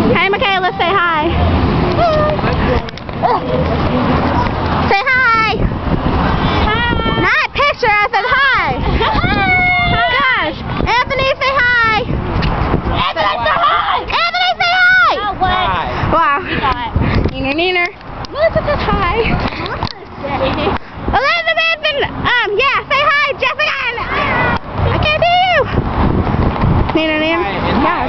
Hey, Michaela, say hi. hi. Say hi. hi. Not picture, I said hi. hi. Gosh. Anthony, say hi. Anthony, say hi. Anthony, say hi. Oh, what? Wow. Neener, neener. um yeah, say hi. Jessica, I can't see you. Nina, Nina. Yeah.